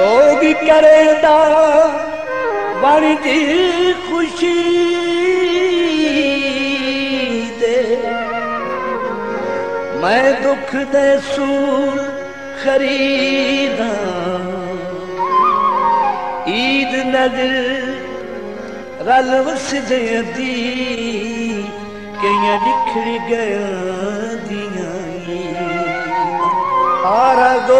ڪري بڻ جي خوشي مور خريدا. عيد نظر رل وسي گيا ڏکڻ آرا آ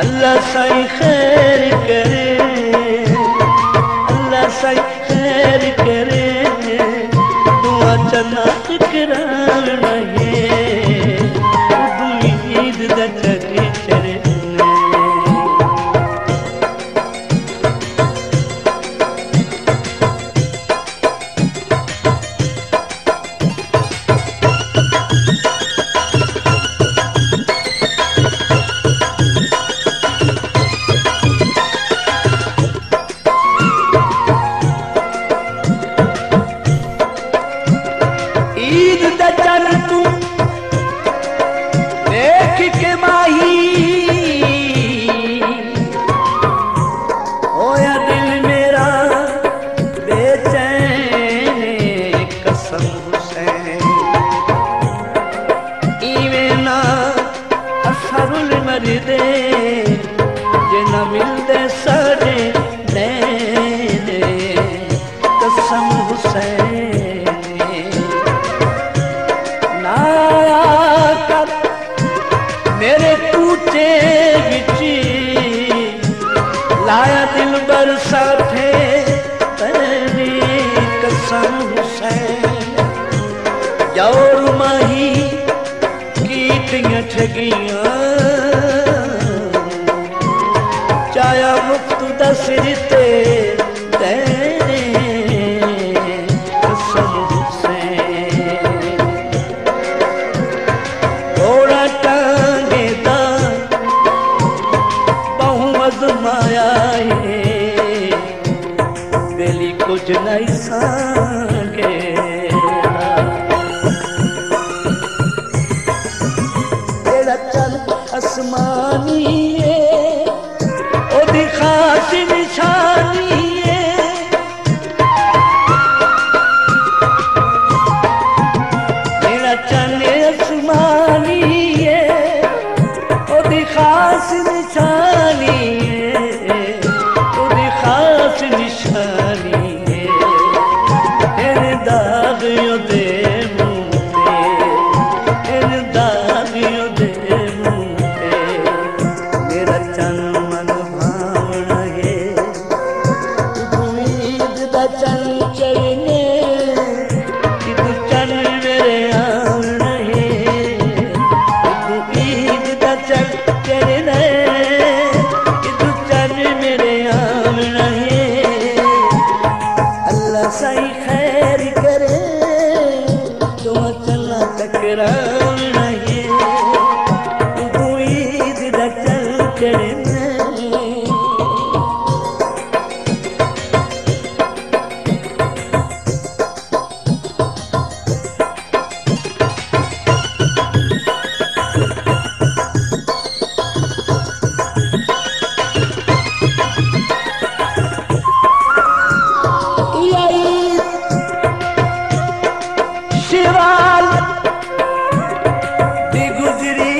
अलाह साईं ख़ैर करे अलाह साईं ख़ैर करे। तूं आजात किराल तेरे टूटे बिची लाया दिल बरसा थे तेरी कसम हुसैन जौर माही कीटियाँ ठगिया। चाया मुक्त दस रिते Krishna is sangue. गुज़री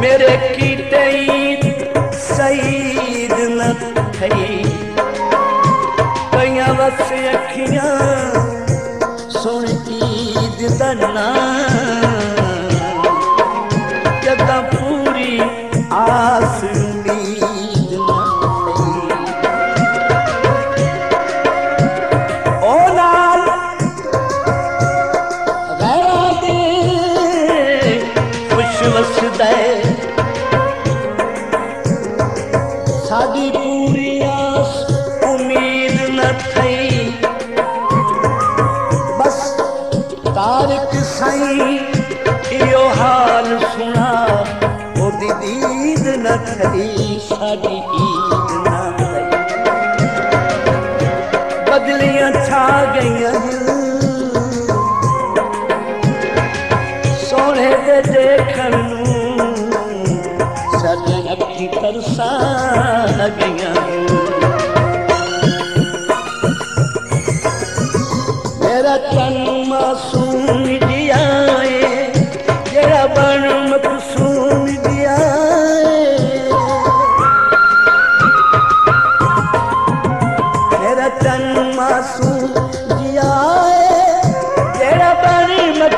मेरेट सईद नास अखियां सोईद त ساڍي پوري اميد نه ٿئي. بس تارڪ سائين اهو حال سڻ ان عيد نه ٿئي ساڄي عيد ندليان ڇهه لڳيان چن ماسون جهڙا پاڻ متيا چن ماسو مت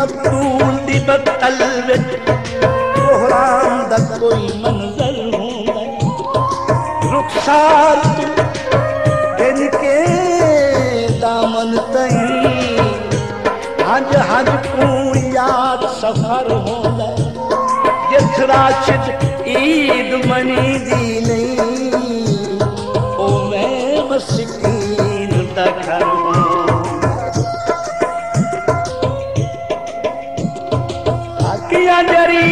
मतूंदी बतलवित कोहराम कोई मंजर रुखसार के दामन तई। हज हज पूरियात सफ़र होंदा जिस ईद मनी दी। नजरी